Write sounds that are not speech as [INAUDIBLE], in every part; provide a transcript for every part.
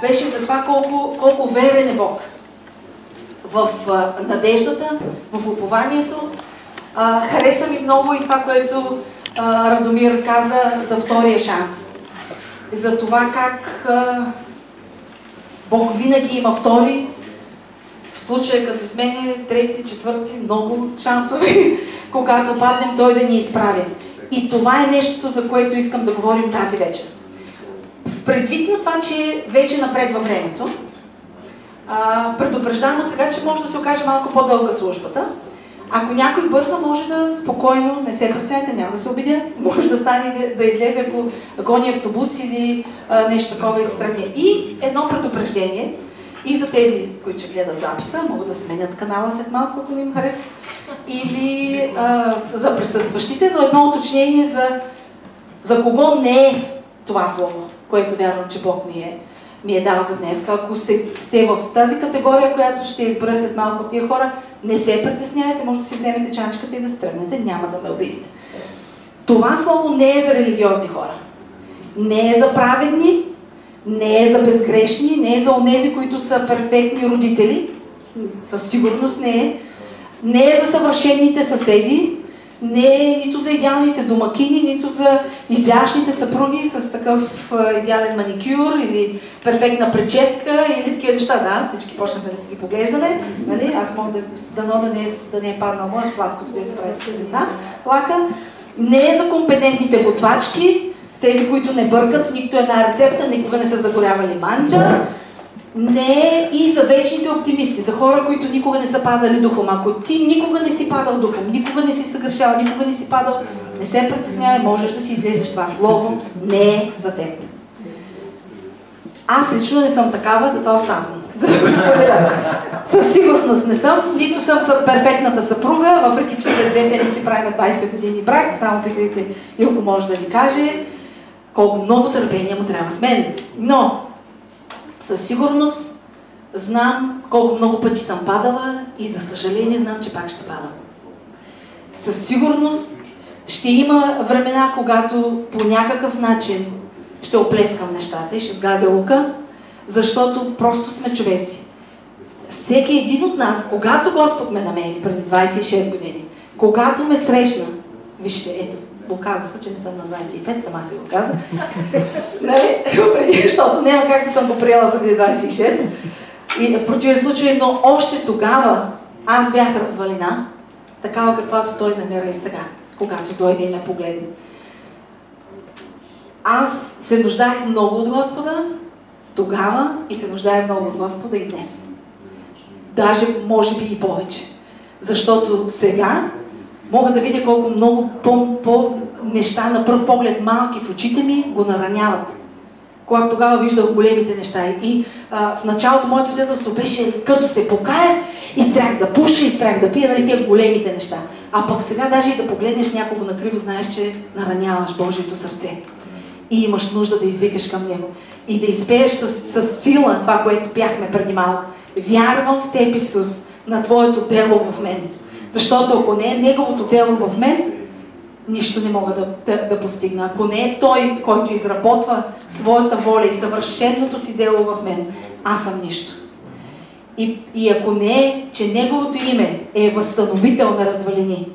беше за това колко, колко верен е Бог. В а, надеждата, в упованието. А, хареса ми много и това, което а, Радомир каза за втория шанс. За това как а, Бог винаги има втори, в случая като смене трети, четвърти, много шансове, [LAUGHS] когато паднем, той да ни изправи. И това е нещото, за което искам да говорим тази вечер. Предвид на това, че вече напред във времето, предупреждавам от сега, че може да се окаже малко по-дълга службата. Ако някой бърза, може да спокойно, не се преценяйте, няма да се обидя, може да стане да, излезе по гони автобус или а, нещо такова и се И едно предупреждение, и за тези, които ще гледат записа, могат да сменят канала след малко, ако не им харесва, или а, за присъстващите, но едно уточнение за, за кого не е това слово, което вярвам, че Бог ми е, ми е дал за днес. Ако сте в тази категория, която ще избера след малко тия хора, не се притеснявайте, може да си вземете чанчката и да стръгнете, няма да ме обидите. Това слово не е за религиозни хора. Не е за праведни, не е за безгрешни, не е за онези, които са перфектни родители. Със сигурност не е. Не е за съвършените съседи, не е нито за идеалните домакини, нито за изящните съпруги с такъв идеален маникюр или перфектна прическа или такива неща. Да, всички почнахме да си ги поглеждаме. Нали? Аз мога да дано да не, е, да не е паднал моя в сладкото, дето прави сутринта. Лака. Не е за компетентните готвачки, тези, които не бъркат в нито една рецепта, никога не са загорявали манджа. Не е и за вечните оптимисти, за хора, които никога не са падали духом. Ако ти никога не си падал духом, никога не си съгрешал, никога не си падал, не се притеснявай, можеш да си излезеш това слово, не е за теб. Аз лично не съм такава, затова оставам. За да го. Със сигурност не съм, нито съм перфектната съпруга, въпреки че след две седмици правим 20 години брак, само питайте Илко може да ви каже колко много търпение му трябва с мен. Но, със сигурност, знам колко много пъти съм падала и за съжаление знам, че пак ще падам. Със сигурност ще има времена, когато по някакъв начин ще оплескам нещата и ще сгазя лука, защото просто сме човеци. Всеки един от нас, когато Господ ме намери преди 26 години, когато ме срещна, вижте, ето, Оказа се, че не съм на 25, сама си го казах. [LAUGHS] нали? Защото няма как да съм го приела преди 26. И в противен случай, но още тогава аз бях развалина, такава каквато той намира и сега, когато дойде и ме погледне. Аз се нуждаех много от Господа тогава и се нуждая много от Господа и днес. Даже, може би и повече. Защото сега мога да видя колко много по, по неща на пръв поглед малки в очите ми го нараняват. Когато тогава виждах големите неща. И а, в началото моето свидетелство беше като се покая и спрях да пуша и спрях да пия, нали, тия големите неща. А пък сега даже и да погледнеш някого накриво, знаеш, че нараняваш Божието сърце. И имаш нужда да извикаш към Него. И да изпееш с, с сила това, което пяхме преди малко. Вярвам в Теб, Исус, на Твоето дело в мен. Защото ако не е Неговото дело в мен, нищо не мога да, да, да постигна. Ако не е Той, който изработва своята воля и съвършеното си дело в мен, аз съм нищо. И, и ако не е, че Неговото име е възстановител на развалини,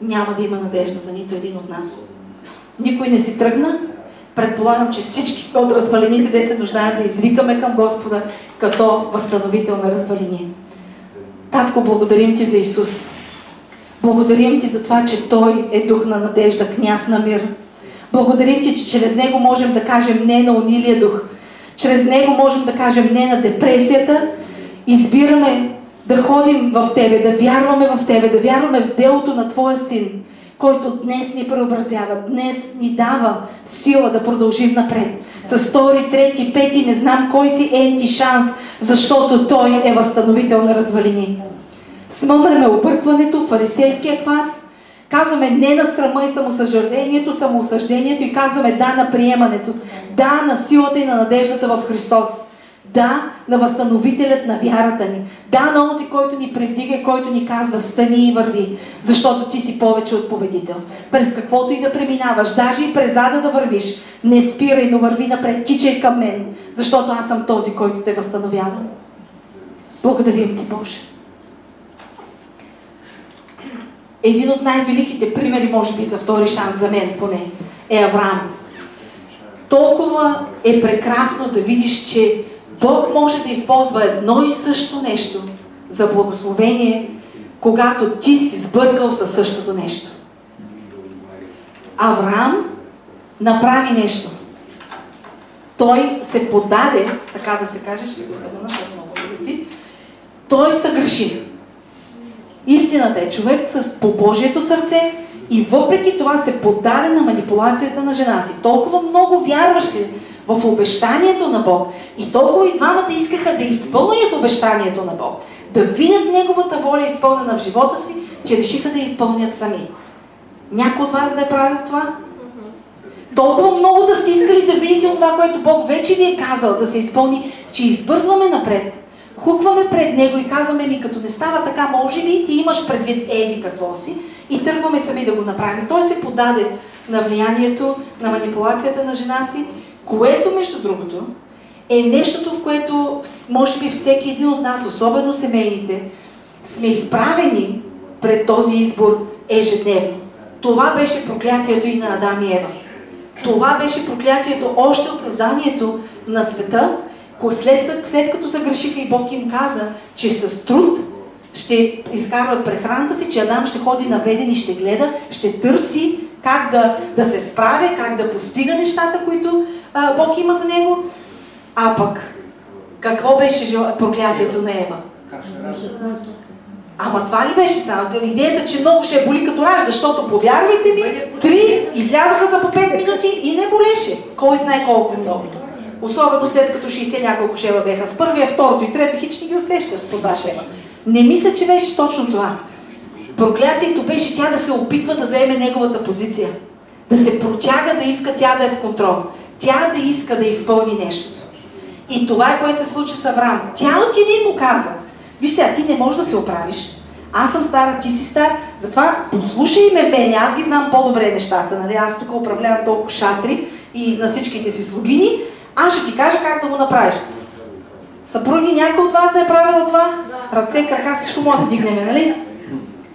няма да има надежда за нито един от нас. Никой не си тръгна. Предполагам, че всички сме от развалините, деца нуждаем да извикаме към Господа като възстановител на развалини. Татко, благодарим Ти за Исус. Благодарим Ти за това, че Той е дух на надежда, княз на мир. Благодарим Ти, че чрез Него можем да кажем не на унилия дух. Чрез Него можем да кажем не на депресията. Избираме да ходим в Тебе, да вярваме в Тебе, да вярваме в делото на Твоя Син, който днес ни преобразява, днес ни дава сила да продължим напред. С втори, трети, пети, не знам кой си е ти шанс, защото Той е възстановител на развалини смъмреме объркването, фарисейския квас, казваме не на срама и самосъжалението, самоосъждението и казваме да на приемането, да на силата и на надеждата в Христос. Да, на възстановителят на вярата ни. Да, на онзи, който ни превдига който ни казва стани и върви, защото ти си повече от победител. През каквото и да преминаваш, даже и през ада да вървиш, не спирай, но върви напред, тичай към мен, защото аз съм този, който те възстановява. Благодарим ти, Боже. Един от най-великите примери, може би, за втори шанс за мен поне, е Авраам. Толкова е прекрасно да видиш, че Бог може да използва едно и също нещо за благословение, когато ти си сбъркал със същото нещо. Авраам направи нещо. Той се подаде, така да се каже, ще го загъна, много лети, той съгреши. Истината е човек с по Божието сърце и въпреки това се подаде на манипулацията на жена си. Толкова много вярващи в обещанието на Бог. И толкова и двамата искаха да изпълнят обещанието на Бог. Да видят Неговата воля изпълнена в живота си, че решиха да я изпълнят сами. Някой от вас да е правил това? Толкова много да сте искали да видите това, което Бог вече ви е казал да се изпълни, че избързваме напред. Хукваме пред Него и казваме ми, като не става така, може ли ти имаш предвид еди какво си и тръгваме сами да го направим. Той се подаде на влиянието, на манипулацията на жена си което, между другото, е нещото, в което, може би, всеки един от нас, особено семейните, сме изправени пред този избор ежедневно. Това беше проклятието и на Адам и Ева. Това беше проклятието още от създанието на света, след, след като загрешиха и Бог им каза, че с труд ще изкарват прехраната си, че Адам ще ходи наведен и ще гледа, ще търси как да, да се справя, как да постига нещата, които а, Бог има за него. А пък, какво беше проклятието на Ева? Ама това ли беше само? Идеята, че много ще е боли като ражда, защото повярвайте ми, три излязоха за по 5 минути и не болеше. Кой знае колко много. Особено след като 60 няколко шева беха. С първия, второто и трето хич не ги усеща с по два шева. Не мисля, че беше точно това. Проклятието беше тя да се опитва да заеме неговата позиция. Да се протяга, да иска тя да е в контрол. Тя да иска да изпълни нещото. И това е което се случи с Авраам. Тя отиде и му каза, виж сега, ти не можеш да се оправиш. Аз съм стара, ти си стар, затова послушай ме мене, аз ги знам по-добре нещата. Нали? Аз тук управлявам толкова шатри и на всичките си слугини. Аз ще ти кажа как да го направиш. Съпруги, някой от вас да е правила това? Ръце, крака, всичко може да дигнем, нали?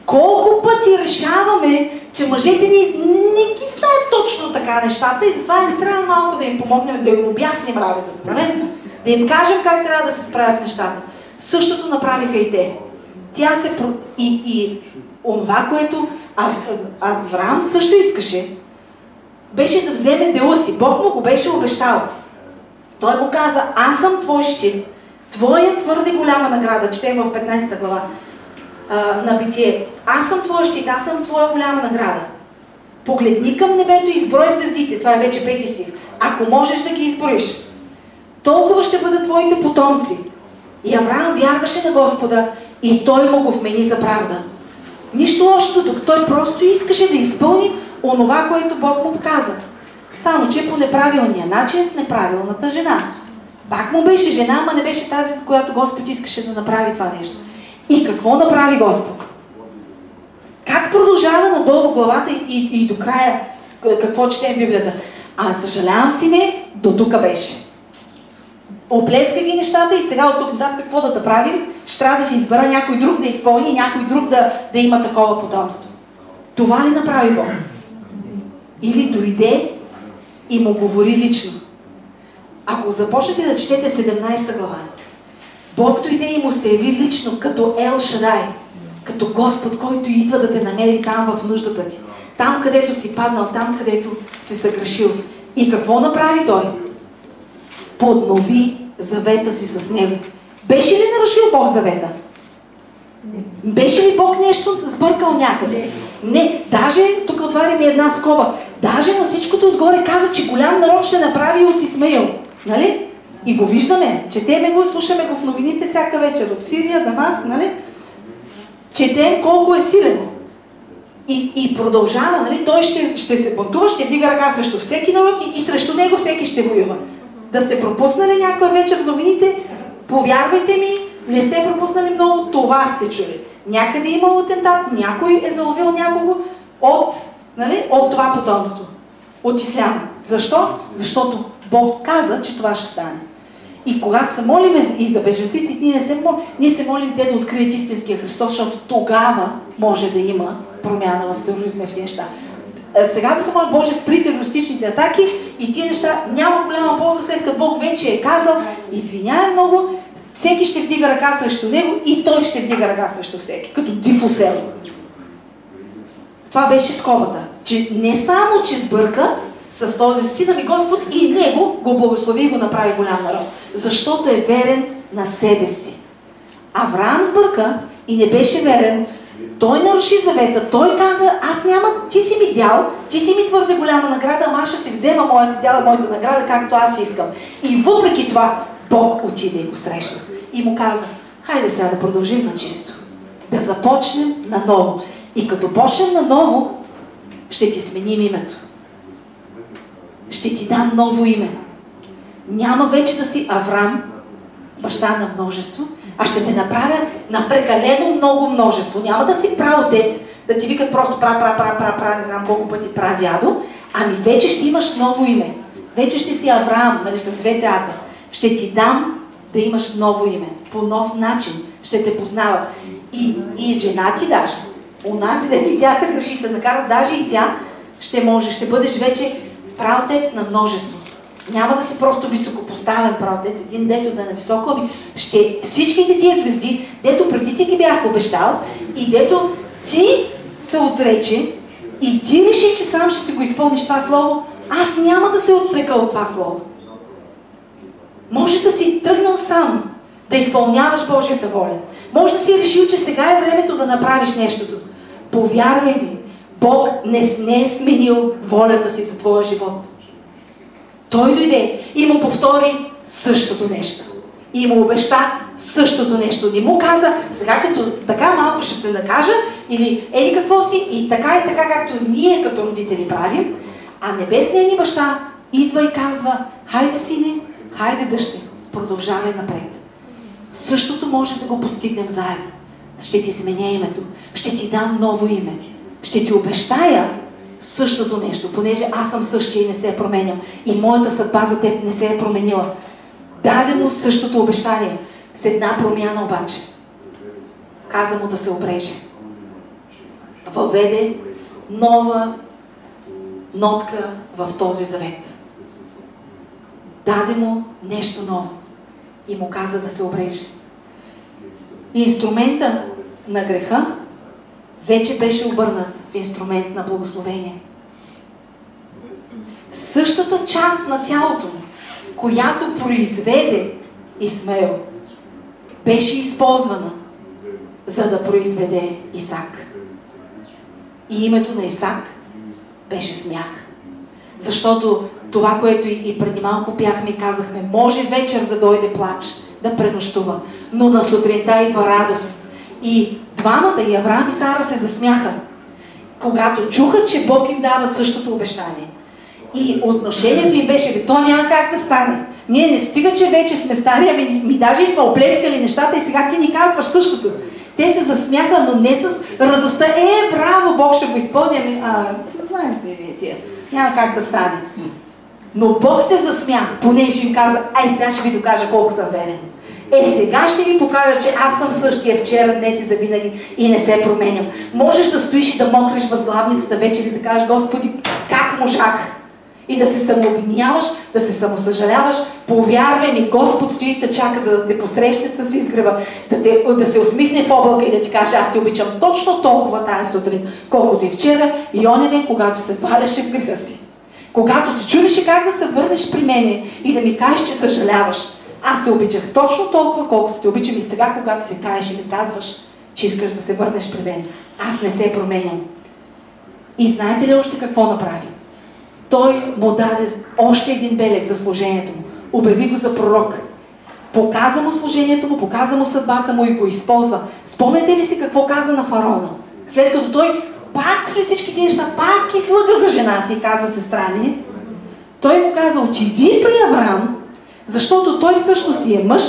Колко пъти решаваме, че мъжете ни не ги знаят точно така нещата и затова не трябва малко да им помогнем, да им обясним работата, нали? Да им кажем как трябва да се справят с нещата. Същото направиха и те. Тя се... И, и онова, което Авраам също искаше, беше да вземе дела си. Бог му го беше обещал. Той му каза, аз съм твой щит, твоя твърде голяма награда, четем в 15 глава а, на битие. Аз съм твоя щит, аз съм твоя голяма награда. Погледни към небето и изброй звездите. Това е вече пети стих. Ако можеш да ги изброиш, толкова ще бъдат твоите потомци. И Авраам вярваше на Господа и той му го вмени за правда. Нищо лошо тук. Той просто искаше да изпълни онова, което Бог му каза. Само, че по неправилния начин с неправилната жена. Пак му беше жена, ама не беше тази, с която Господ искаше да направи това нещо. И какво направи Господ? Как продължава надолу главата и, и, до края какво четем Библията? А съжалявам си не, до тук беше. Оплеска ги нещата и сега от тук нататък какво да, да правим? Ще трябва да си избера някой друг да изпълни, някой друг да, да има такова потомство. Това ли направи Бог? Или дойде и му говори лично. Ако започнете да четете 17 глава, Бог дойде и му се яви лично като Ел Шадай, като Господ, който идва да те намери там в нуждата ти. Там, където си паднал, там, където си съгрешил. И какво направи той? Поднови завета си с него. Беше ли нарушил Бог завета? Беше ли Бог нещо сбъркал някъде? Не, даже, тук отваряме една скоба, даже на всичкото отгоре каза, че голям народ ще направи от Исмаил. Нали? И го виждаме, четеме го, слушаме го в новините всяка вечер от Сирия, Дамаск, нали? Четем колко е силен. И, и продължава, нали? Той ще, ще се бунтува, ще вдига ръка срещу всеки народ и, и срещу него всеки ще воюва. да сте пропуснали някоя вечер новините, повярвайте ми, не сте пропуснали много, това сте чули. Някъде е имало атентат, някой е заловил някого от, нали, от това потомство, от ислям. Защо? Защото Бог каза, че това ще стане. И когато се молим и за бежанците, ние, се, ние се молим те да открият истинския Христос, защото тогава може да има промяна в тероризма и в неща. Е, сега да се моля, Боже, спри терористичните атаки и тия неща няма голяма полза, след като Бог вече е казал, извиняй много, всеки ще вдига ръка срещу него и той ще вдига ръка срещу всеки, като дифусел. Това беше скобата, че не само, че сбърка с този сина ми Господ и него го благослови и го направи голям народ, защото е верен на себе си. Авраам сбърка и не беше верен, той наруши завета, той каза, аз няма, ти си ми дял, ти си ми твърде голяма награда, ама аз ще си взема моя си дял, моята награда, както аз искам. И въпреки това, Бог отиде и го срещна. И му каза, хайде сега да продължим на чисто. Да започнем наново. И като почнем наново, ще ти сменим името. Ще ти дам ново име. Няма вече да си Аврам, баща на множество, а ще те направя на прекалено много множество. Няма да си праотец, да ти викат просто пра, пра, пра, пра, пра, не знам колко пъти пра дядо, ами вече ще имаш ново име. Вече ще си Авраам, нали, с двете ата. Ще ти дам да имаш ново име. По нов начин ще те познават. И, и жена ти даже. Унази, дето и тя се греши, да накара даже и тя ще може, ще бъдеш вече праотец на множество. Няма да си просто високопоставен правотец, един дето да е на високо, ами ще всичките тия звезди, дето преди ти ги бях обещал и дето ти се отрече и ти реши, че сам ще си го изпълниш това слово, аз няма да се отрека от това слово. Може да си тръгнал сам да изпълняваш Божията воля. Може да си решил, че сега е времето да направиш нещото. Повярвай ми, Бог не, не е сменил волята си за твоя живот. Той дойде и му повтори същото нещо. И му обеща същото нещо. Не му каза, сега като така малко ще те накажа, или ели какво си, и така и така, както ние като родители правим, а небесният ни баща идва и казва, хайде сине, хайде дъще, продължавай напред. Същото може да го постигнем заедно. Ще ти сменя името, ще ти дам ново име, ще ти обещая същото нещо, понеже аз съм същия и не се е променял. И моята съдба за теб не се е променила. Даде му същото обещание. С една промяна обаче. Каза му да се обреже. Въведе нова нотка в този завет. Даде му нещо ново. И му каза да се обреже. И инструмента на греха вече беше обърнат в инструмент на благословение. Същата част на тялото му, която произведе Исмаил, беше използвана, за да произведе Исак. И името на Исак беше смях. Защото това, което и преди малко бяхме казахме, може вечер да дойде плач, да пренощува, но на сутринта идва радост. И двамата, и Авраам и Сара, се засмяха, когато чуха, че Бог им дава същото обещание. И отношението им беше, то няма как да стане. Ние не стига, че вече сме стари, ами ми даже и сме оплескали нещата и сега ти ни казваш същото. Те се засмяха, но не с радостта. Е, браво, Бог ще го изпълня. Ами, а, знаем се тия. Няма как да стане. Но Бог се засмя, понеже им каза, ай сега ще ви докажа колко съм верен. Е, сега ще ви покажа, че аз съм същия вчера, днес и завинаги и не се променям. Можеш да стоиш и да мокриш възглавницата вечер и да кажеш, Господи, как можах? И да се самообвиняваш, да се самосъжаляваш. Повярвай ми, Господ стои да чака, за да те посрещне с изгрева, да, те, да се усмихне в облака и да ти каже, аз те обичам точно толкова тази сутрин, колкото и вчера и оня ден, когато се валяше в греха си. Когато се чудеше как да се върнеш при мене и да ми кажеш, че съжаляваш. Аз те обичах точно толкова, колкото те обичам и сега, когато се каеш и ми казваш, че искаш да се върнеш при мен. Аз не се променям. И знаете ли още какво направи? Той му даде още един белег за служението му. Обяви го за пророк. Показа му служението му, показа му съдбата му и го използва. Спомняте ли си какво каза на фараона? След като той пак след всички тези неща, пак излъга за жена си, каза сестра ми, той му каза, отиди при Авраам Защото той всъщност е мъж,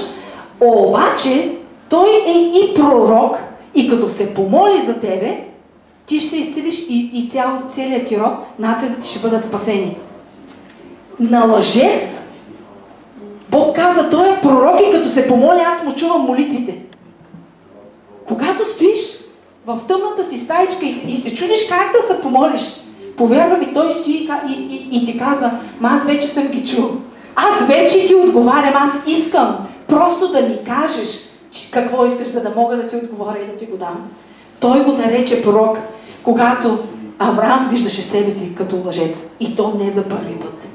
обаче той е и пророк и като се помоли за тебе, ти ще се изцелиш и, и цял, целият ти род, нацията ти ще бъдат спасени. На лъжец Бог каза, той е пророк и като се помоли, аз му чувам молитвите. Когато стоиш в тъмната си стаичка и, и се чудиш как да се помолиш, повярва ми, той стои и, и, и, ти казва, аз вече съм ги чул. Аз вече ти отговарям, аз искам просто да ми кажеш какво искаш, за да мога да ти отговоря и да ти го дам. Той го нарече пророк, когато Авраам виждаше себе си като лъжец. И то не за първи път.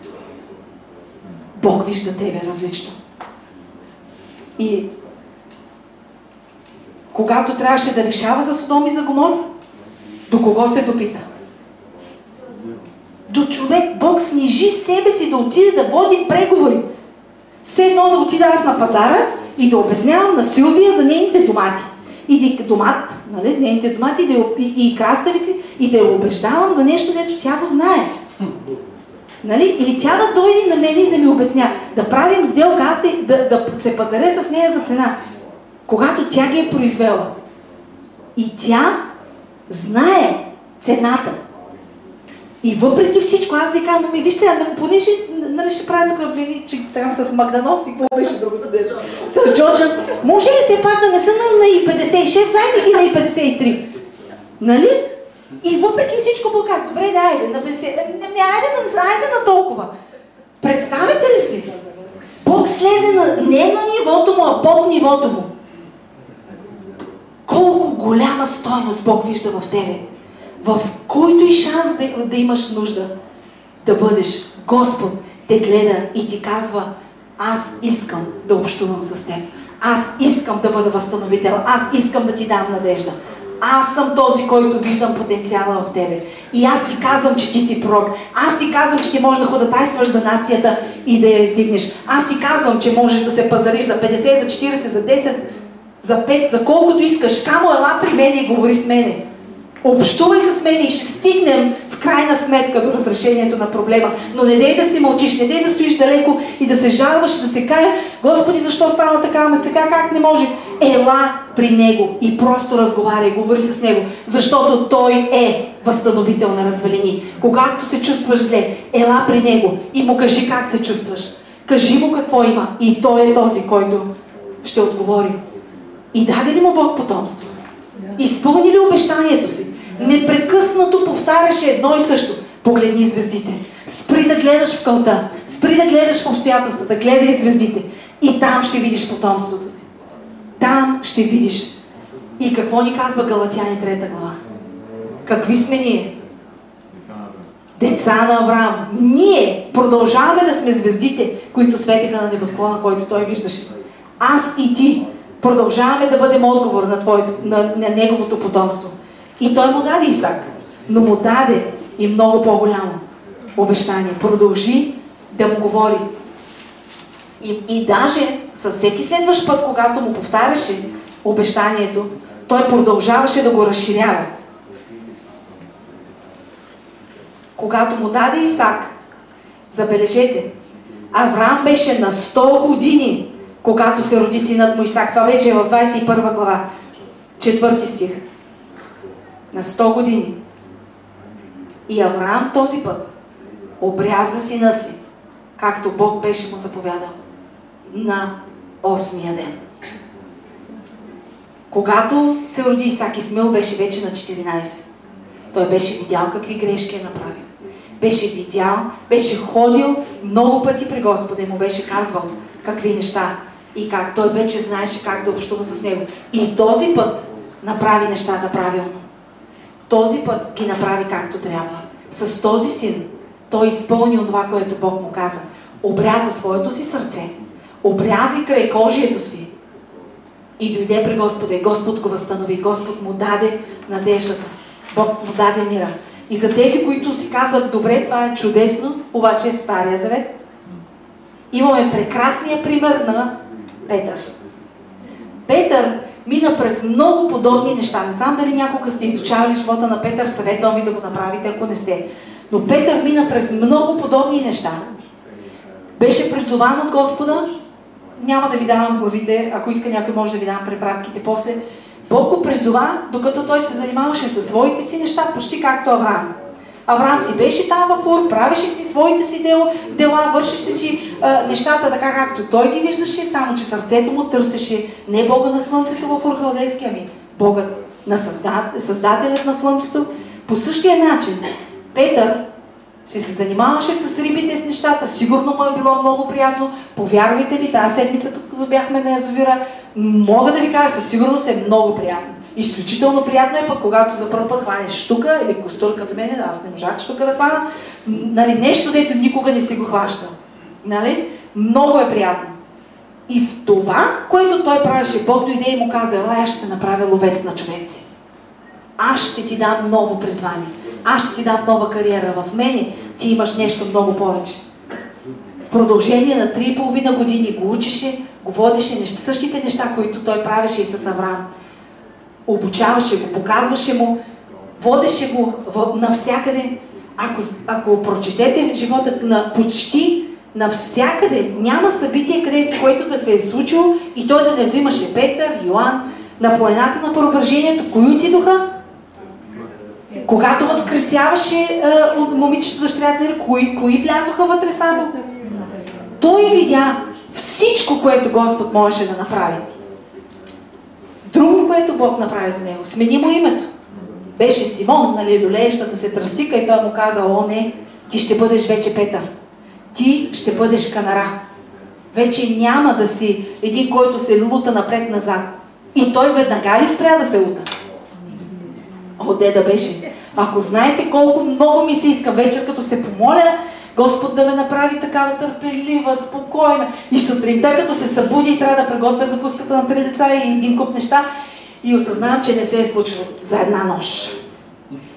Бог вижда тебе различно. И когато трябваше да решава за Содом и за Гомор, до кого се допита? До човек. Бог снижи себе си да отиде да води преговори. Все едно да отида аз на пазара и да обяснявам на Силвия за нейните домати. И да домат, нали, нейните домати и, да, и, и краставици, и да я убеждавам за нещо, дето тя го знае. Нали? Или тя да дойде на мен и да ми обясня, да правим сделка, аз да, да, да се пазаре с нея за цена. Когато тя ги е произвела. И тя знае цената. И въпреки всичко, аз си казвам, ми вижте, да му понеже, нали ще правя тук че там с Магданос и какво беше другото дето? С Джорджан. Може ли се пак да не са на, на и 56, дай ми ги на и 53? Нали? И въпреки всичко Бог казва, добре, да, айде на 50, не, не, айде, на, айде на толкова. Представете ли си? Бог слезе на, не на нивото му, а под нивото му. Колко голяма стойност Бог вижда в тебе. В който и шанс да, да имаш нужда да бъдеш. Господ те гледа и ти казва, аз искам да общувам с теб. Аз искам да бъда възстановител. Аз искам да ти дам надежда. Аз съм този, който виждам потенциала в тебе. И аз ти казвам, че ти си пророк. Аз ти казвам, че ти можеш да ходатайстваш за нацията и да я издигнеш. Аз ти казвам, че можеш да се пазариш за 50, за 40, за 10, за 5, за колкото искаш. Само ела при мен и говори с мене. Общувай с мен и ще стигнем в крайна сметка до разрешението на проблема. Но не дей да си мълчиш, не дей да стоиш далеко и да се жалваш, да се кажеш, Господи, защо стана така, ама сега как не може? Ела при Него и просто разговаряй, говори с Него, защото Той е възстановител на развалини. Когато се чувстваш зле, ела при Него и му кажи как се чувстваш. Кажи му какво има и Той е този, който ще отговори. И даде ли му Бог потомство? Изпълни ли обещанието си? Непрекъснато повтаряше едно и също. Погледни звездите. Спри да гледаш в кълта. Спри да гледаш в обстоятелствата. Гледай звездите. И там ще видиш потомството ти. Там ще видиш. И какво ни казва Галатяни трета глава? Какви сме ние? Деца на Авраам. Ние продължаваме да сме звездите, които светеха на небосклона, който той виждаше. Аз и ти продължаваме да бъдем отговор на, твоето, на, на неговото потомство. И той му даде Исак, но му даде и много по-голямо обещание. Продължи да му говори. И, и даже с всеки следващ път, когато му повтаряше обещанието, той продължаваше да го разширява. Когато му даде Исак, забележете, Авраам беше на 100 години когато се роди синът му Исак. Това вече е в 21 глава, четвърти стих. На 100 години. И Авраам този път обряза сина си, както Бог беше му заповядал, на 8 ден. Когато се роди Исак, Исмил беше вече на 14. Той беше видял какви грешки е направил. Беше видял, беше ходил много пъти при Господа и му беше казвал какви неща и как той вече знаеше как да общува с него. И този път направи нещата правилно. Този път ги направи както трябва. С този син той изпълни това, което Бог му каза. Обряза своето си сърце, обрязи край кожието си и дойде при Господа. И Господ го възстанови. Господ му даде надеждата. Бог му даде мира. И за тези, които си казват, добре, това е чудесно, обаче в Стария Завет, имаме прекрасния пример на Петър. Петър мина през много подобни неща. Не знам дали някога сте изучавали живота на Петър, съветвам ви да го направите, ако не сте. Но Петър мина през много подобни неща. Беше призован от Господа, няма да ви давам главите, ако иска някой може да ви давам препратките после. Бог го призова, докато той се занимаваше със своите си неща, почти както Авраам. Авраам си беше там в Ур, правеше си своите си дела, дела вършеше си а, нещата така както той ги виждаше, само че сърцето му търсеше не Бога на Слънцето в Ур Халдейски, ами Бога на Създателят на Слънцето. По същия начин Петър си се занимаваше с рибите, с нещата, сигурно му е било много приятно. Повярвайте ми, тази седмица, като бяхме на язовира, мога да ви кажа, със сигурност е много приятно. Изключително приятно е пък, когато за първ път хванеш штука или костур като мене, аз не можах штука да хвана, нали, нещо, дето никога не си го хваща. Нали? Много е приятно. И в това, което той правеше, Бог дойде и му каза, ела, аз ще направя ловец на човеци. Аз ще ти дам ново призвание. Аз ще ти дам нова кариера. В мене ти имаш нещо много повече. В продължение на 3,5 години го учеше, го водеше неща, същите неща, които той правеше и с Авраам обучаваше го, показваше му, водеше го навсякъде. Ако, ако прочетете живота на почти навсякъде, няма събитие, къде, което да се е случило и той да не взимаше Петър, Йоан, на планината на Преображението. Кои отидоха? Когато възкресяваше от момичето дъщерята, нали, кои, кои влязоха вътре само? Той видя всичко, което Господ можеше да направи. Друго, което Бог направи за него, смени му името. Беше Симон, нали, люлеещата се тръстика и той му каза, о не, ти ще бъдеш вече Петър. Ти ще бъдеш канара. Вече няма да си един, който се лута напред-назад. И той веднага ли спря да се лута? О, де да беше. Ако знаете колко много ми се иска вечер, като се помоля, Господ да ме направи такава търпелива, спокойна. И сутринта, като се събуди и трябва да приготвя закуската на три деца и един куп неща, и осъзнавам, че не се е случило за една нощ.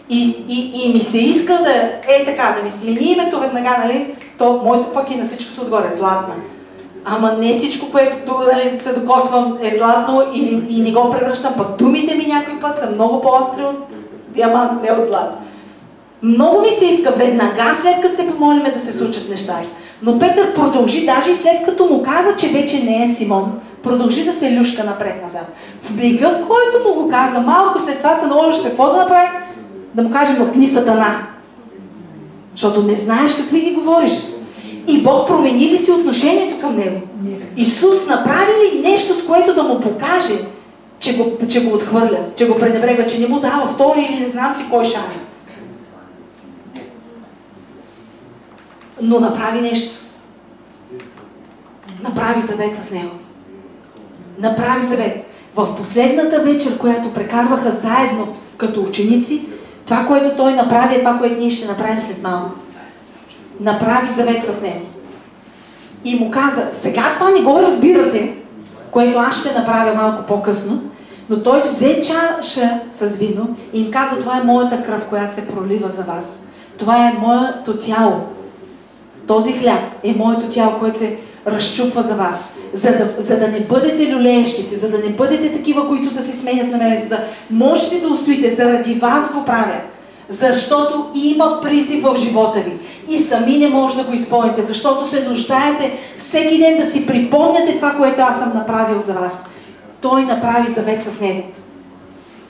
И, и, и ми се иска да е така, да ми смени името веднага, нали? То моето пък и на всичкото отгоре е златна. Ама не всичко, което тук нали, се докосвам е златно и, и не го превръщам. Пък думите ми някой път са много по-остри от диамант, не от злато. Много ми се иска веднага, след като се помолиме да се случат неща. Но Петър продължи, даже след като му каза, че вече не е Симон, продължи да се люшка напред-назад. В бега, в който му го каза, малко след това се наложиш какво да направи? Да му кажем, мъкни сатана. Защото не знаеш какви ги говориш. И Бог промени ли си отношението към него? Исус направи ли нещо, с което да му покаже, че го, че го отхвърля, че го пренебрегва, че не му дава втори или не знам си кой шанс? Но направи нещо. Направи завет с него. Направи завет. В последната вечер, която прекарваха заедно като ученици, това, което той направи, е това, което ние ще направим след малко. Направи завет с него. И му каза, сега това не го разбирате, което аз ще направя малко по-късно, но той взе чаша с вино и им каза, това е моята кръв, която се пролива за вас. Това е моето тяло, този хляб е моето тяло, което се разчупва за вас. За да, за да не бъдете люлеещи се, за да не бъдете такива, които да се сменят на мен, за да можете да устоите. Заради вас го правя. Защото има призив в живота ви. И сами не може да го изпълните, защото се нуждаете всеки ден да си припомняте това, което аз съм направил за вас. Той направи завет с него.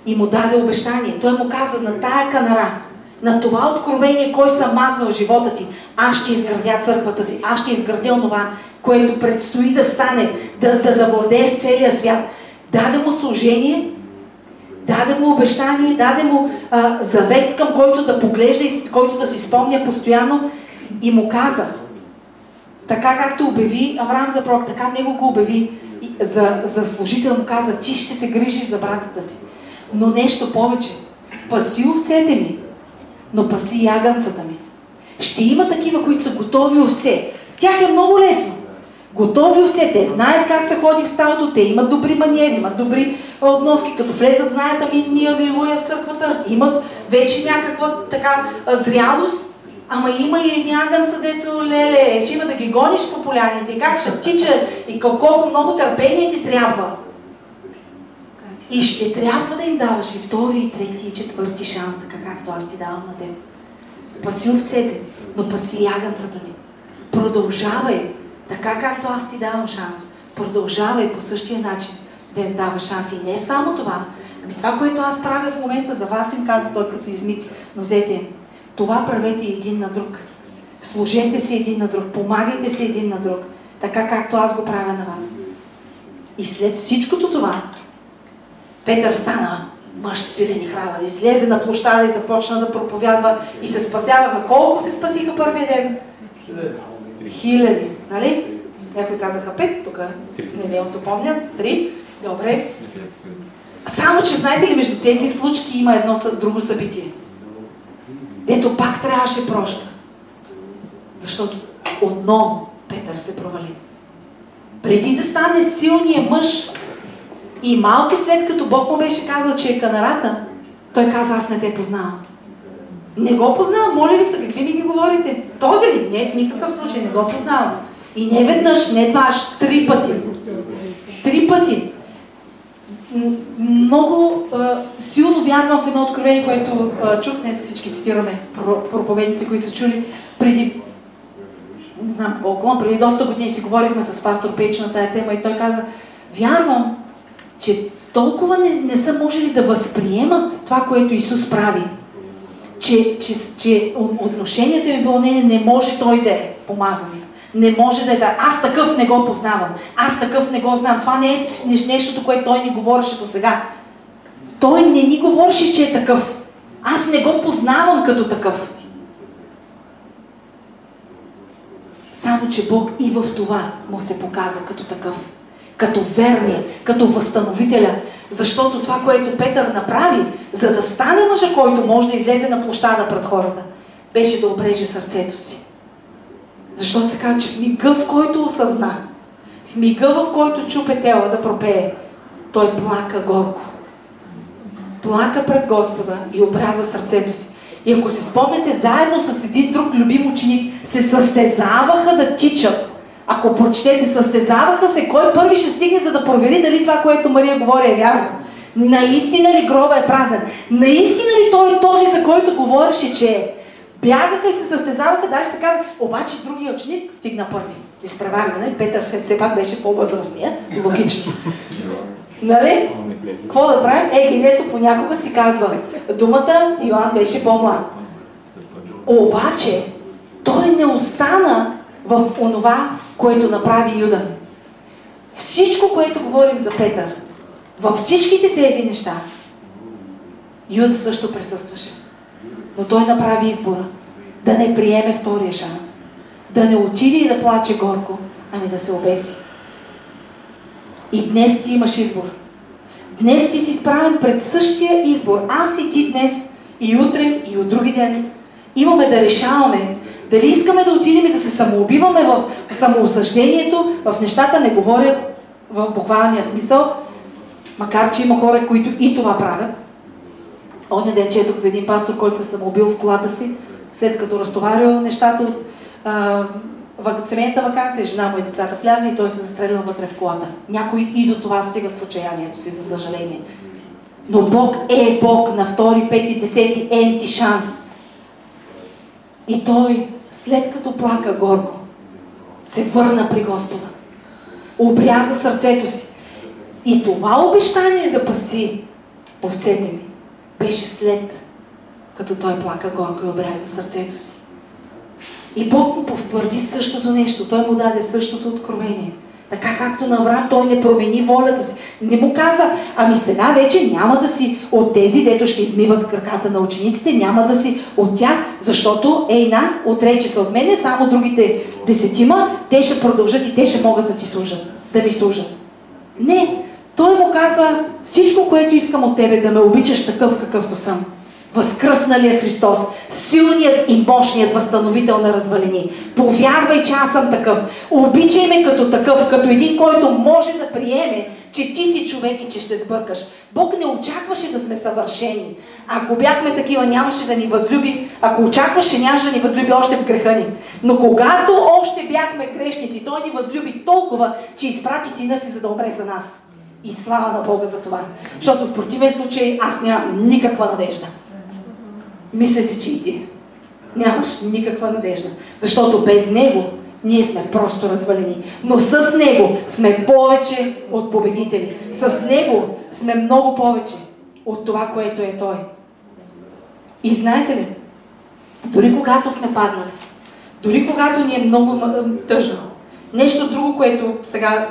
И му даде обещание. Той му каза на тая канара, на това откровение, кой съм аз в живота ти. Аз ще изградя църквата си, аз ще изградя онова, което предстои да стане, да, да завладееш целия свят. Даде му служение, даде му обещание, даде му а, завет, към който да поглежда и който да си спомня постоянно и му каза, така както обяви Авраам за пророк, така него го обяви за, за служител, му каза, ти ще се грижиш за братята си. Но нещо повече. Паси овцете ми, но паси ягънцата ми. Ще има такива, които са готови овце. Тях е много лесно. Готови овце, те знаят как се ходи в сталото, те имат добри маниери, имат добри относки, като влезат, знаят, ами ние алилуя в църквата, имат вече някаква така зрялост, ама има и едни агънца, дето леле, ще има да ги гониш по поляните, как ще тича и колко много търпение ти трябва. И ще трябва да им даваш и втори, и трети, и четвърти шанс, така както аз ти давам на теб. Паси овцете, но паси ягънцата ми. Продължавай, така както аз ти давам шанс. продължавай по същия начин да им дава шанс. И не само това, ами това, което аз правя в момента за вас, им каза той като измик, но взете. Това правете един на друг. Служете си един на друг, помагайте си един на друг, така както аз го правя на вас. И след всичкото това, Петър стана мъж свирен и храбър, излезе на площада и започна да проповядва и се спасяваха. Колко се спасиха първия ден? Хиляди. Нали? Някои казаха пет, тук неделното помня, три. Добре. Само, че знаете ли, между тези случки има едно друго събитие. Дето пак трябваше прошка. Защото отново Петър се провали. Преди да стане силният мъж и малко след като Бог му беше казал, че е канарата, той каза, аз не те познавам. Не го познавам, моля ви се, какви ми ги говорите? Този ли? Не, в никакъв случай не го познавам. И не веднъж, не два, аж три пъти. Три пъти. Много а, силно вярвам в едно откровение, което а, чух, днес всички цитираме проповедници, които са чули преди не знам колко, но преди доста години си говорихме с пастор Пейч на тая тема и той каза, вярвам, че толкова не, не са можели да възприемат това, което Исус прави, че, че, че отношението им е било, не, не може той да е помазаник. Не може да е да. Аз такъв не го познавам. Аз такъв не го знам. Това не е нещото, което той ни говореше до сега. Той не ни говореше, че е такъв. Аз не го познавам като такъв. Само, че Бог и в това му се показа като такъв. Като верния, като възстановителя. Защото това, което Петър направи, за да стане мъжа, който може да излезе на площада пред хората, беше да обреже сърцето си. Защото се казва, че в мига, в който осъзна, в мига, в който чу петела да пропее, той плака горко. Плака пред Господа и образа сърцето си. И ако си спомняте, заедно с един друг любим ученик се състезаваха да тичат. Ако прочетете, състезаваха се, кой първи ще стигне, за да провери дали това, което Мария говори е вярно. Наистина ли гроба е празен? Наистина ли той е този, за който говореше, че е? Бягаха и се състезаваха, даже се каза, обаче другия ученик стигна първи. Изпреварна, нали? Петър все пак беше по-възрастния, логично. Нали? Какво да правим? Е, генето понякога си казва думата, Йоан беше по-млад. Обаче, той не остана в онова, което направи Юда. Всичко, което говорим за Петър, във всичките тези неща, Юда също присъстваше. Но той направи избора да не приеме втория шанс. Да не отиде и да плаче горко, ами да се обеси. И днес ти имаш избор. Днес ти си изправен пред същия избор. Аз и ти днес, и утре, и от други ден. Имаме да решаваме дали искаме да отидем и да се самоубиваме в самоосъждението, в нещата не говорят в буквалния смисъл, макар че има хора, които и това правят. Оня ден четох за един пастор, който се самоубил в колата си, след като разтоварил нещата от а, семейната вакансия, жена му и децата влязли и той се застрелил вътре в колата. Някои и до това стигат в отчаянието си, за съжаление. Но Бог е Бог на втори, пети, десети, енти шанс. И той, след като плака горко, се върна при Господа. Обряза сърцето си. И това обещание запаси овцете ми. Беше след като той плака горко и обряза сърцето си. И Бог му потвърди същото нещо. Той му даде същото откровение. Така както на Авраам той не промени волята си. Не му каза, ами сега вече няма да си от тези, дето ще измиват краката на учениците, няма да си от тях, защото ейна, отрече се от мене, само другите десетима, те ще продължат и те ще могат да ти служат, да ми служат. Не, той му каза, всичко, което искам от тебе, да ме обичаш такъв, какъвто съм. Възкръсналия Христос, силният и мощният възстановител на развалини. Повярвай, че аз съм такъв. Обичай ме като такъв, като един, който може да приеме, че ти си човек и че ще сбъркаш. Бог не очакваше да сме съвършени. Ако бяхме такива, нямаше да ни възлюби. Ако очакваше, нямаше да ни възлюби още в греха ни. Но когато още бяхме грешници, Той ни възлюби толкова, че изпрати сина си, за да умре за нас. И слава на Бога за това. Защото в противен случай аз нямам никаква надежда. Мисля си, че и ти. Нямаш никаква надежда. Защото без Него ние сме просто развалени. Но с Него сме повече от победители. С Него сме много повече от това, което е Той. И знаете ли, дори когато сме паднали, дори когато ни е много тъжно, нещо друго, което сега,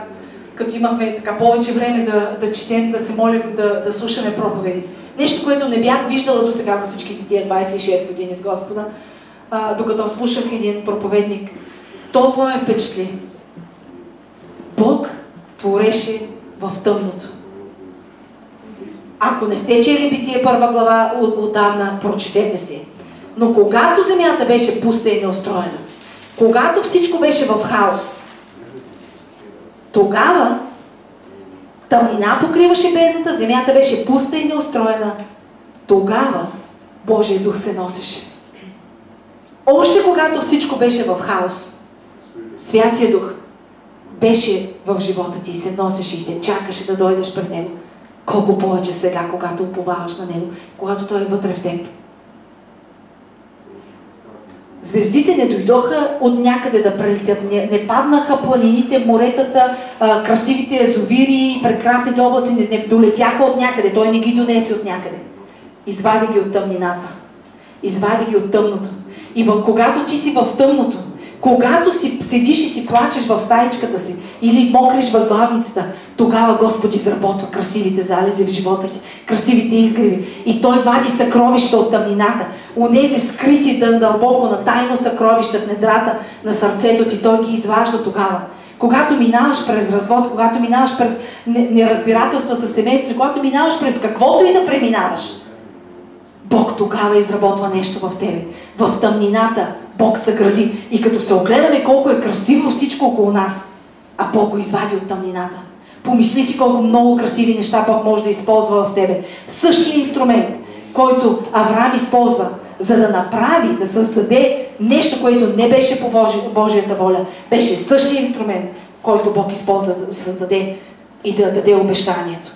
като имахме така повече време да, да четем, да се молим, да, да слушаме проповеди, нещо, което не бях виждала до сега за всичките тия 26 години с Господа, а, докато слушах един проповедник, толкова ме впечатли. Бог твореше в тъмното. Ако не сте чели Битие първа глава от, отдавна, прочетете си. Но когато земята беше пуста и неустроена, когато всичко беше в хаос, тогава тъмнина покриваше бездната, земята беше пуста и неустроена. Тогава Божия дух се носеше. Още когато всичко беше в хаос, Святия Дух беше в живота ти и се носеше и те чакаше да дойдеш пред Него. Колко повече сега, когато уповаваш на Него, когато Той е вътре в теб. Звездите не дойдоха от някъде да прелетят, не, не паднаха планините, моретата, красивите езовири, прекрасните облаци, не, не долетяха от някъде, той не ги донесе от някъде. Извади ги от тъмнината. Извади ги от тъмното. И в, когато ти си в тъмното, когато си седиш и си плачеш в стаичката си или мокриш възглавницата, тогава Господ изработва красивите залези в живота ти, красивите изгреви. И Той вади съкровища от тъмнината, унези скрити дълбоко на тайно съкровища в недрата на сърцето ти, Той ги изважда тогава. Когато минаваш през развод, когато минаваш през неразбирателства с семейството, когато минаваш през каквото и да преминаваш, Бог тогава изработва нещо в тебе. В тъмнината Бог съгради. И като се огледаме колко е красиво всичко около нас, а Бог го извади от тъмнината. Помисли си колко много красиви неща Бог може да използва в тебе. Същия инструмент, който Авраам използва, за да направи, да създаде нещо, което не беше по Божията воля, беше същия инструмент, който Бог използва да създаде и да даде обещанието.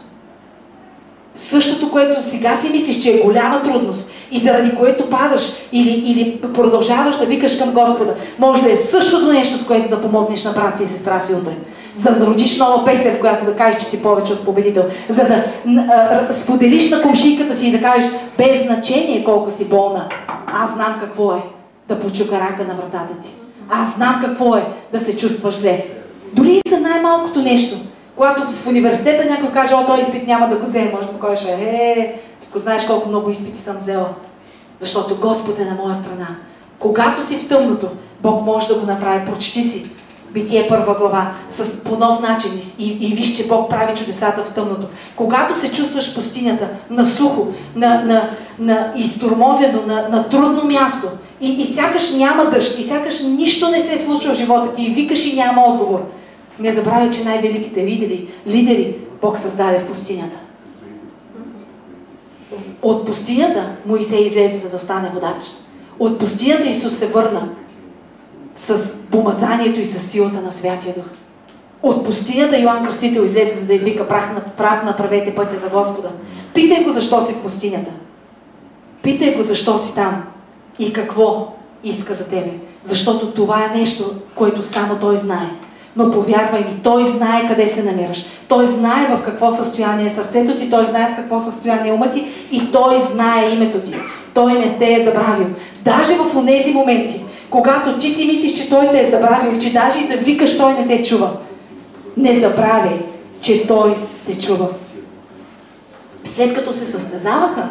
Същото, което сега си мислиш, че е голяма трудност и заради което падаш или, или продължаваш да викаш към Господа, може да е същото нещо, с което да помогнеш на брат и сестра си утре. За да родиш нова песен, в която да кажеш, че си повече от победител. За да а, споделиш на комшийката си и да кажеш, без значение колко си болна, аз знам какво е да почука рака на вратата ти. Аз знам какво е да се чувстваш зле. Дори и за най-малкото нещо – когато в университета някой каже, о, този изпит няма да го вземе, може да му кажеш, е, ако знаеш колко много изпити съм взела. Защото Господ е на моя страна. Когато си в тъмното, Бог може да го направи. Прочети си Битие първа глава с по нов начин и, и виж, че Бог прави чудесата в тъмното. Когато се чувстваш в пустинята, на сухо, на, на, на изтормозено, на, на трудно място и, и сякаш няма дъжд, и сякаш нищо не се случва в живота ти и викаш и няма отговор – не забравяй, че най-великите лидери, лидери Бог създаде в пустинята. От пустинята Моисей излезе, за да стане водач. От пустинята Исус се върна с помазанието и с силата на Святия Дух. От пустинята Йоанн Кръстител излезе, за да извика прах прав направете пътя за Господа. Питай го защо си в пустинята. Питай го защо си там и какво иска за тебе. Защото това е нещо, което само Той знае. Но повярвай ми, Той знае къде се намираш. Той знае в какво състояние е сърцето ти, Той знае в какво състояние е ума ти и Той знае името ти. Той не сте е забравил. Даже в тези моменти, когато ти си мислиш, че Той те е забравил и че даже и да викаш, Той не те чува. Не забравяй, че Той те чува. След като се състезаваха,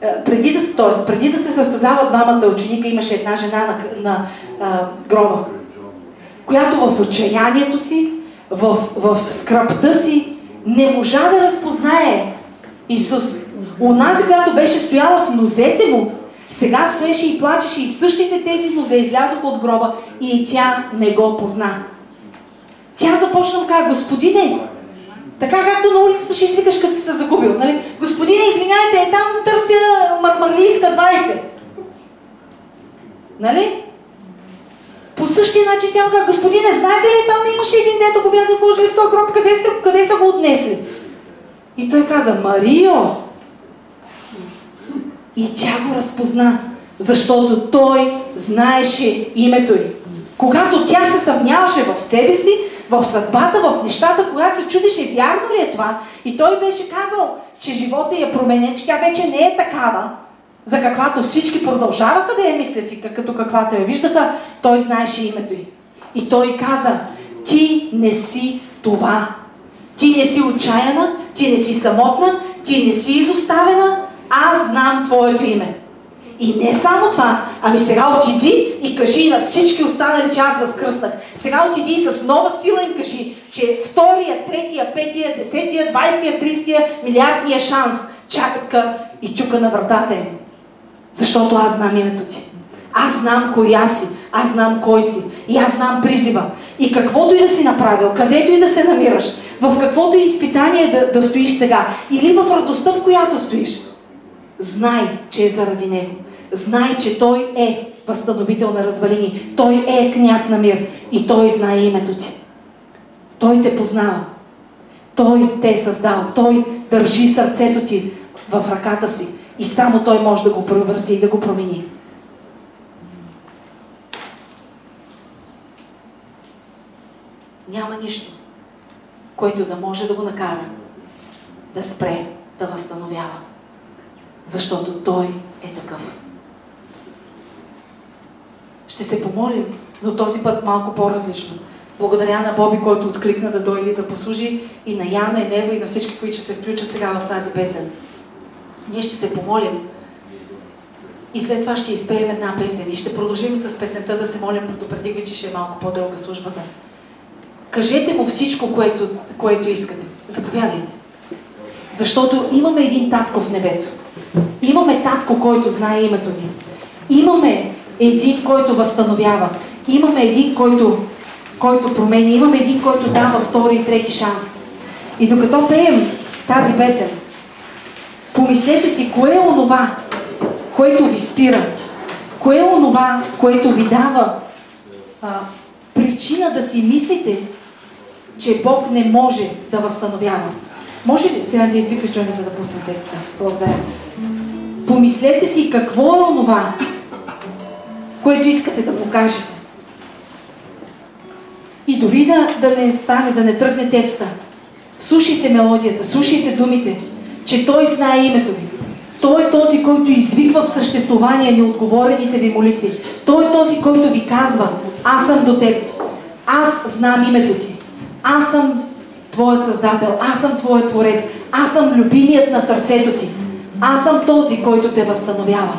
е, преди да, т.е. преди да се състезават двамата ученика, имаше една жена на, на а, гроба която в отчаянието си, в, в скръпта си, не можа да разпознае Исус. Унази, която беше стояла в нозете му, сега стоеше и плачеше и същите тези нозе излязоха от гроба и тя не го позна. Тя започна да казва, Господине, така както на улицата ще извикаш, като се загубил. Нали? Господине, извиняйте, е там търся мармарлийска 20. Нали? По същия начин тя каза, господине, знаете ли, там имаше един дето го бяха сложили в този гроб, къде, сте, къде са го отнесли? И той каза, Марио! И тя го разпозна, защото той знаеше името й. Когато тя се съмняваше в себе си, в съдбата, в нещата, когато се чудеше вярно ли е това, и той беше казал, че живота е променен, че тя вече не е такава, за каквато всички продължаваха да я мислят и като каквато я виждаха, той знаеше името й. И той каза, ти не си това. Ти не си отчаяна, ти не си самотна, ти не си изоставена, аз знам твоето име. И не само това, ами сега отиди и кажи на всички останали, че аз възкръснах. Сега отиди и с нова сила им кажи, че втория, третия, петия, десетия, двайстия, тристия, милиардния шанс чака и чука на вратата им. Защото аз знам името ти. Аз знам коя си, аз знам кой си и аз знам призива. И каквото и да си направил, където и да се намираш, в каквото и изпитание да, да стоиш сега, или в радостта, в която стоиш, знай, че е заради него. Знай, че той е възстановител на развалини. Той е княз на мир и той знае името ти. Той те познава. Той те е създал. Той държи сърцето ти в ръката си. И само Той може да го преобрази и да го промени. Няма нищо, което да може да го накара да спре, да възстановява. Защото Той е такъв. Ще се помолим, но този път малко по-различно. Благодаря на Боби, който откликна да дойде да послужи и на Яна, и Нева, и на всички, които ще се включат сега в тази песен. Ние ще се помолим и след това ще изпеем една песен и ще продължим с песента да се молим, предупредих ви, че ще е малко по-дълга службата. Кажете му всичко, което, което искате. Заповядайте. Защото имаме един татко в небето. Имаме татко, който знае името ни. Имаме един, който възстановява. Имаме един, който, който променя. Имаме един, който дава втори и трети шанс. И докато пеем тази песен, Помислете си, кое е онова, което ви спира? Кое е онова, което ви дава а, причина да си мислите, че Бог не може да възстановява? Може ли, сега да извикаш Джони, за да пусна текста? Благодаря. Помислете си какво е онова, което искате да покажете. И дори да, да не стане, да не тръгне текста, слушайте мелодията, слушайте думите, че Той знае името ви. Той е този, който извиква в съществувание неотговорените ви молитви. Той е този, който ви казва, аз съм до теб. Аз знам името ти. Аз съм Твоят Създател. Аз съм Твоят Творец. Аз съм любимият на сърцето ти. Аз съм този, който те възстановява.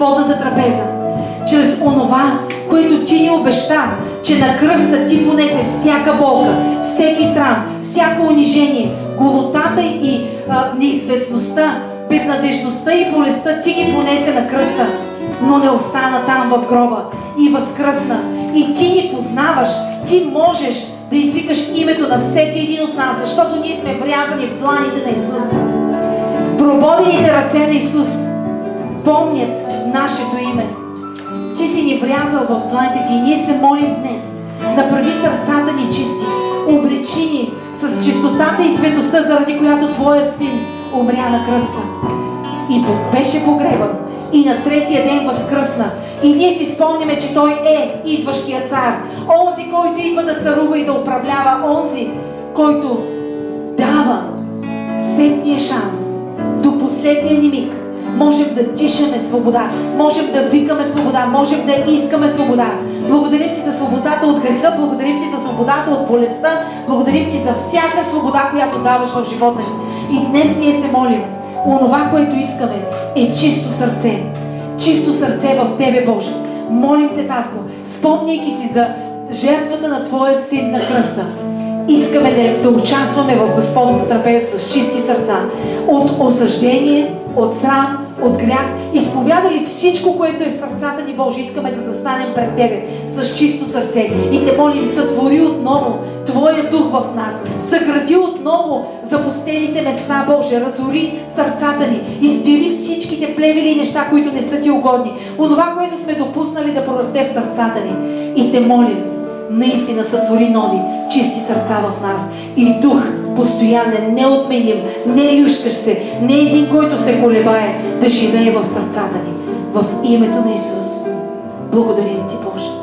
Господната трапеза, чрез онова, което ти ни обеща, че на кръста ти понесе всяка болка, всеки срам, всяко унижение, голотата и а, неизвестността, безнадежността и болестта ти ги понесе на кръста, но не остана там в гроба и възкръсна. И ти ни познаваш, ти можеш да извикаш името на всеки един от нас, защото ние сме врязани в дланите на Исус. Прободените ръце на Исус помнят нашето име. Ти си ни врязал в дланите ти и ние се молим днес. Направи сърцата ни чисти. Обличи ни с чистотата и светостта, заради която Твоя син умря на кръста. И беше погребан. И на третия ден възкръсна. И ние си спомняме, че Той е идващия цар. Онзи, който идва да царува и да управлява. Онзи, който дава сетния шанс до последния ни миг можем да дишаме свобода, можем да викаме свобода, можем да искаме свобода. Благодарим ти за свободата от греха, благодарим ти за свободата от болестта, благодарим ти за всяка свобода, която даваш в живота ни. И днес ние се молим, онова, което искаме е чисто сърце. Чисто сърце в Тебе, Боже. Молим Те, Татко, спомняйки си за жертвата на Твоя син на кръста. Искаме да, да участваме в Господната трапеза с чисти сърца. От осъждение, от срам, от грях, изповядали всичко, което е в сърцата ни, Боже. Искаме да застанем пред Тебе с чисто сърце и те молим, сътвори отново Твоя дух в нас. Съгради отново запустелите места, Боже. Разори сърцата ни. Издири всичките плевели и неща, които не са Ти угодни. Онова, което сме допуснали да прорасте в сърцата ни. И те молим, наистина сътвори нови, чисти сърца в нас. И дух постоянен, неотменим, не юшкаш се, не един, който се колебае, да живее в сърцата ни. В името на Исус. Благодарим Ти, Боже.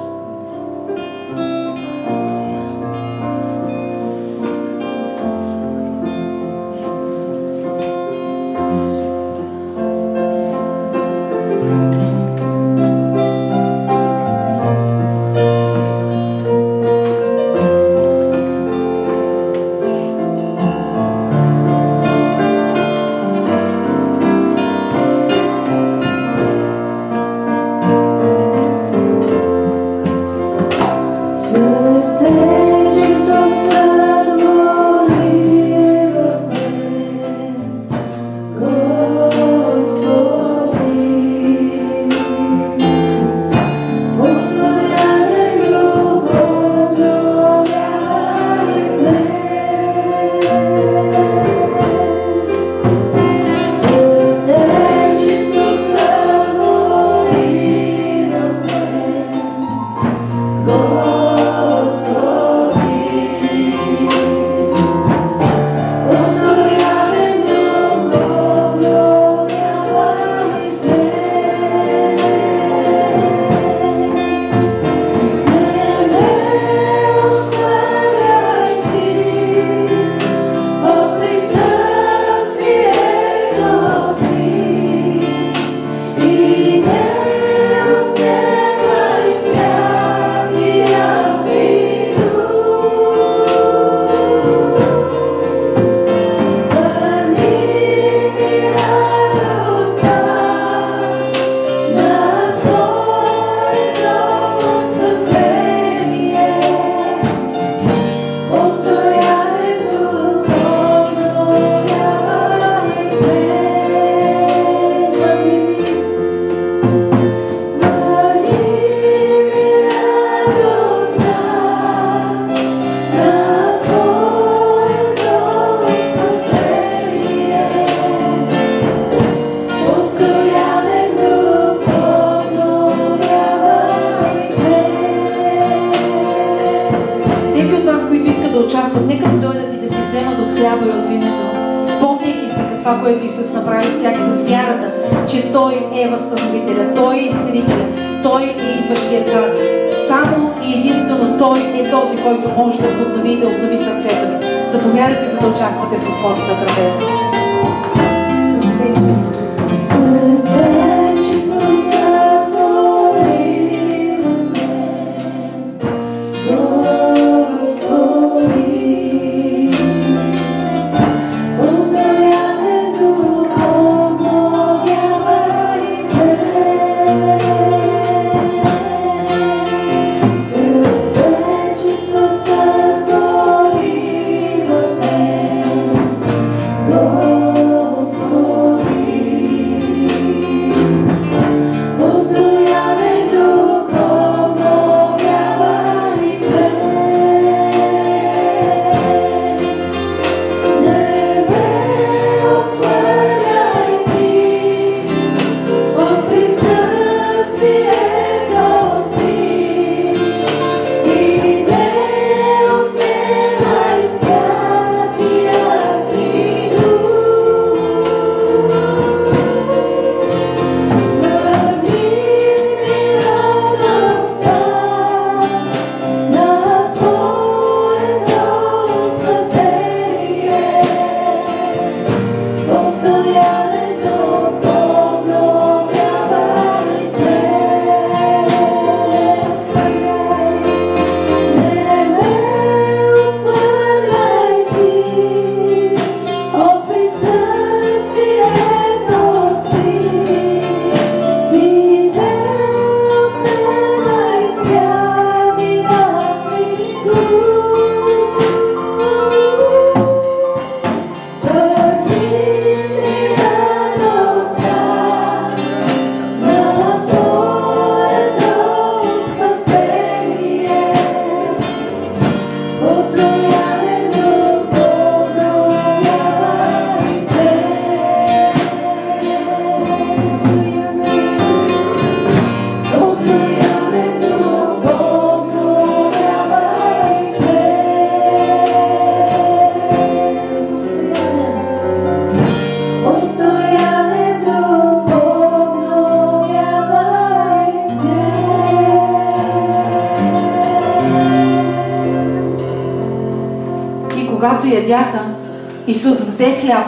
Исус взе хляб,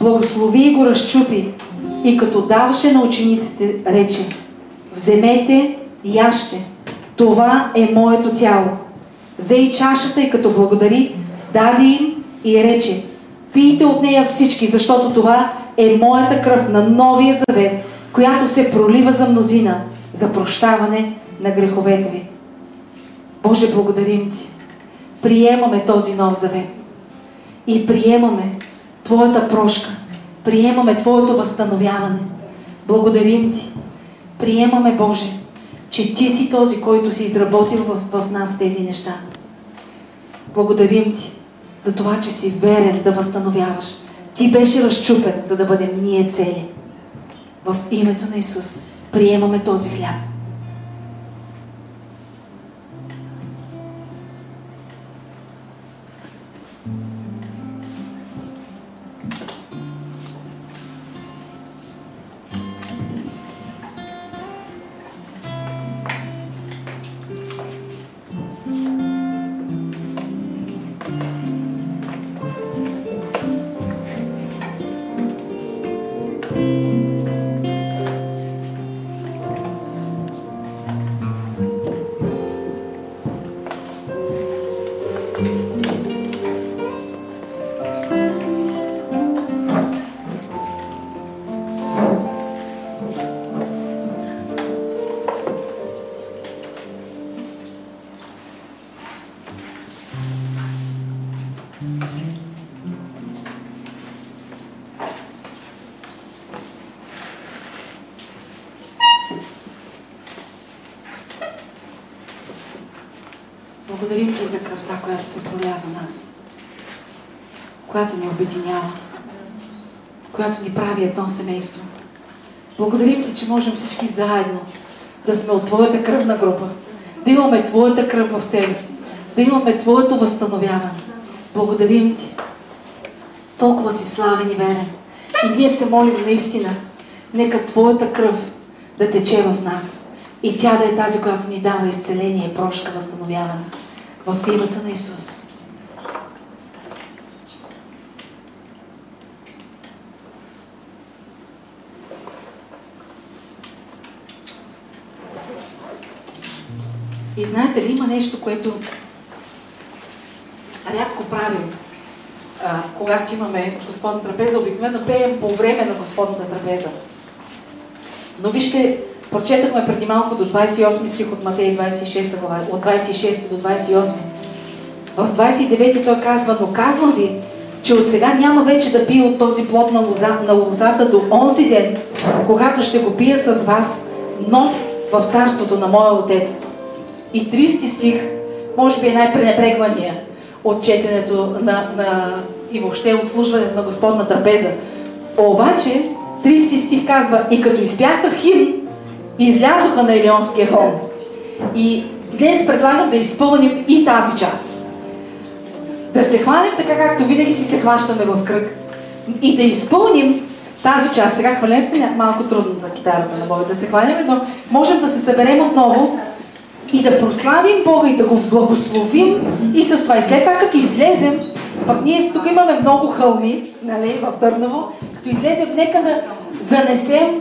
благослови и го разчупи и като даваше на учениците, рече Вземете, яще, това е моето тяло. Взе и чашата и като благодари, даде им и рече Пийте от нея всички, защото това е моята кръв на новия завет, която се пролива за мнозина, за прощаване на греховете ви. Боже, благодарим Ти. Приемаме този нов завет. И приемаме Твоята прошка. Приемаме Твоето възстановяване. Благодарим Ти. Приемаме, Боже, че Ти си този, който си изработил в, в нас тези неща. Благодарим Ти за това, че си верен да възстановяваш. Ти беше разчупен, за да бъдем ние цели. В името на Исус приемаме този хляб. Благодарим Ти за кръвта, която се проля за нас, която ни обединява, която ни прави едно семейство. Благодарим Ти, че можем всички заедно да сме от Твоята кръвна група, да имаме Твоята кръв в себе си, да имаме Твоето възстановяване. Благодарим Ти. Толкова си славен и верен. И ние се молим наистина, нека Твоята кръв да тече в нас. И тя да е тази, която ни дава изцеление, прошка, възстановяване. В името на Исус. И знаете ли, има нещо, което рядко правим, а, когато имаме Господна трапеза. Обикновено пеем по време на Господната трапеза. Но вижте, прочетахме преди малко до 28 стих от Матей 26 глава, от 26 до 28. В 29 той казва, но казвам ви, че от сега няма вече да пия от този плод на, лоза, на лозата до онзи ден, когато ще го пия с вас нов в царството на моя Отец. И 30 стих, може би е най-пренебрегвания от четенето на, на, и въобще от служването на Господна трапеза. Обаче, 30 стих казва, и като изпяха хим, излязоха на Елионския холм. И днес предлагам да изпълним и тази част. Да се хванем така, както винаги си се хващаме в кръг. И да изпълним тази част. Сега хвалянето ми е малко трудно за китарата на Бога да се хванем, но можем да се съберем отново и да прославим Бога и да го благословим и с това. И след това, като излезем, пък ние тук имаме много хълми, нали, в Търново, като излезем, нека да занесем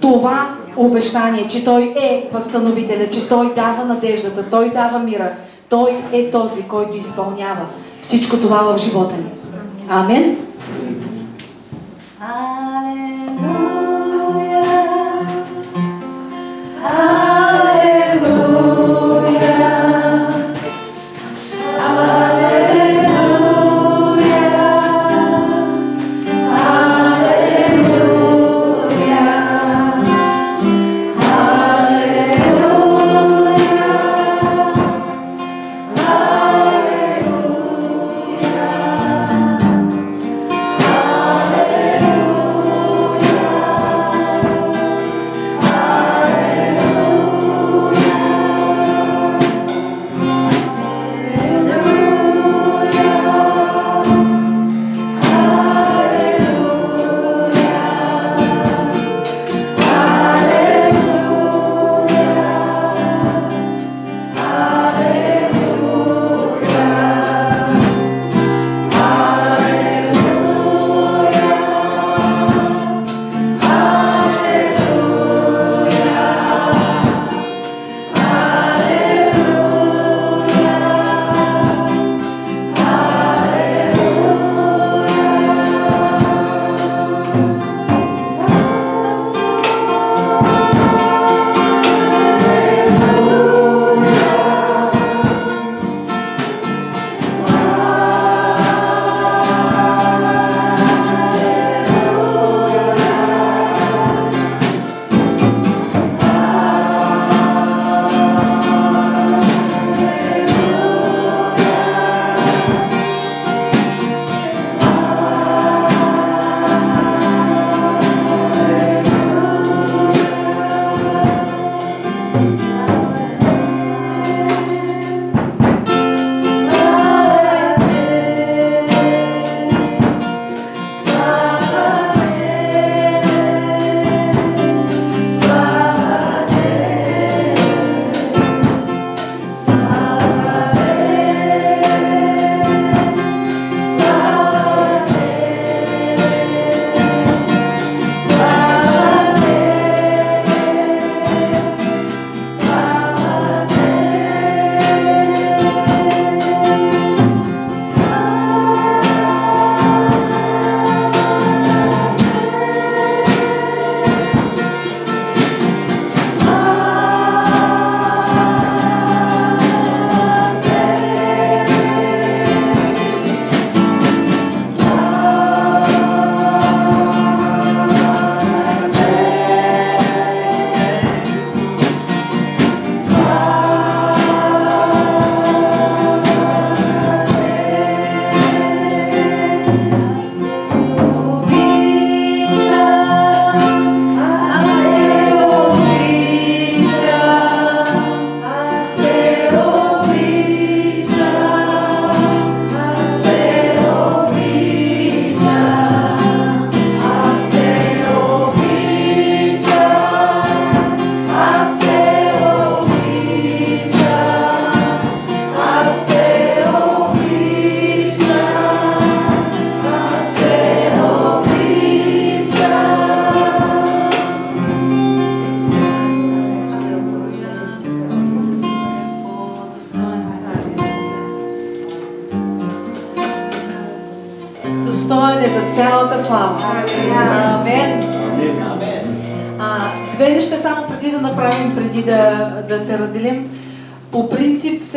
това обещание, че Той е възстановителя, че Той дава надеждата, Той дава мира. Той е този, който изпълнява всичко това в живота ни. Амен. Hallelujah.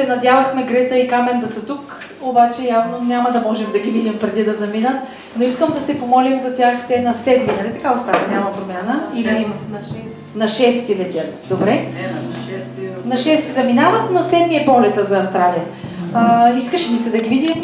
Се надявахме Грета и Камен да са тук, обаче явно няма да можем да ги видим преди да заминат. Но искам да се помолим за тях. Те на седми, нали така остава? Няма промяна? Или На 6. на шести летят. Добре? Не, на 6. На 6 заминават, на 7 е полета за Австралия. А, искаш ли се да ги видим?